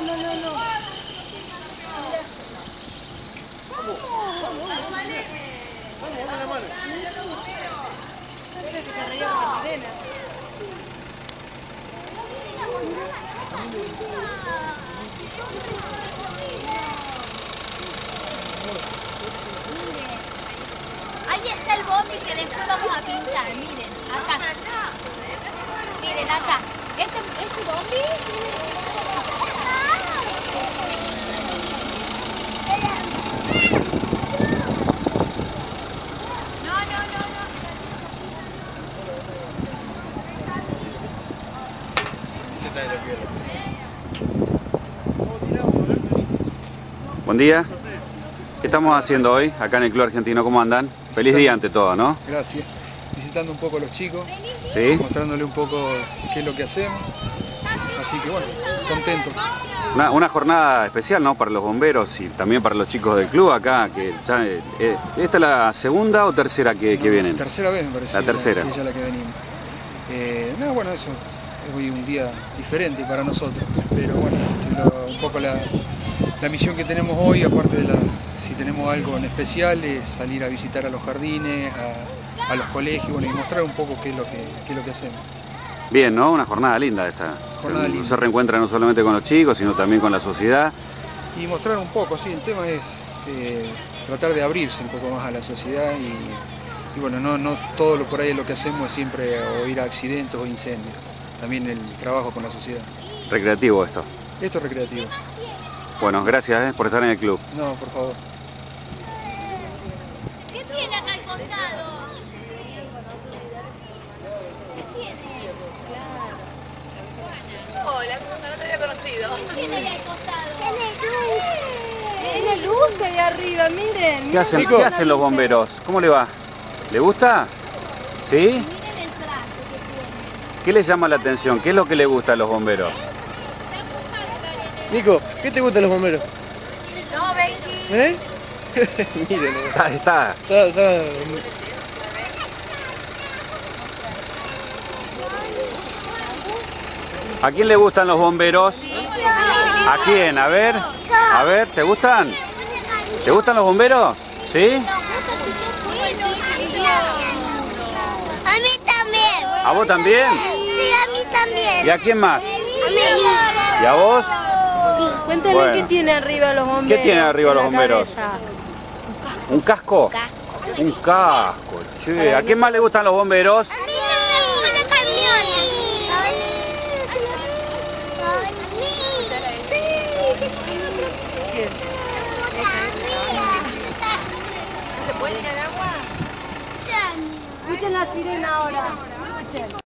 no, no, no, no. Ahí está el bondi que después vamos a pintar, miren, acá. Miren acá. Este, este no, no, no. Buen día. ¿Qué estamos haciendo hoy acá en el Club Argentino? ¿Cómo andan? Feliz día ante todo, ¿no? Gracias. Visitando un poco a los chicos, Sí. mostrándole un poco qué es lo que hacemos. Así que bueno, contento. Una, una jornada especial, ¿no? Para los bomberos y también para los chicos del club acá. Que ya, eh, ¿Esta es la segunda o tercera que, que vienen? Tercera vez me parece. La tercera. que ya la que venimos. Eh, no, bueno, eso. Es hoy un día diferente para nosotros. Pero bueno, un poco la, la misión que tenemos hoy, aparte de la, si tenemos algo en especial, es salir a visitar a los jardines, a, a los colegios, bueno, y mostrar un poco qué es lo que, qué es lo que hacemos. Bien, ¿no? Una jornada linda esta. Jornada se, linda. se reencuentra no solamente con los chicos, sino también con la sociedad. y mostrar un poco, sí, el tema es eh, tratar de abrirse un poco más a la sociedad y, y bueno, no, no todo lo por ahí lo que hacemos es siempre o ir a accidentes o incendios, también el trabajo con la sociedad. Recreativo esto. Esto es recreativo. Bueno, gracias eh, por estar en el club. No, por favor. ¿Qué tiene acá al costado? ¿Qué tiene? Hola. No te había conocido. ¿Qué tiene ahí al costado? Tiene luz ahí arriba, miren. ¿Qué hacen, ¿qué hacen los bomberos? ¿Cómo le va? ¿Le gusta? ¿Sí? Miren el traje que tiene. ¿Qué les llama la atención? ¿Qué es lo que le gusta a los bomberos? Nico, ¿qué te gustan los bomberos? No, Benji. ¿Eh? Miren, Está, está. está, está- ¿A quién le gustan los bomberos? ¿A quién? A ver. A ver, ¿te gustan? ¿Te gustan los bomberos? ¿Sí? A mí también. ¿A vos también? Sí, a mí también. ¿Y a quién más? A mí. ¿Y a vos? Cuéntale Bueno. qué tiene arriba los bomberos. tienen arriba en los bomberos? cabeza. ¿Un casco? Un casco, che. ¿A quién más le gustan los bomberos? A mí me gusta camiones. Escuchen la sirena ahora.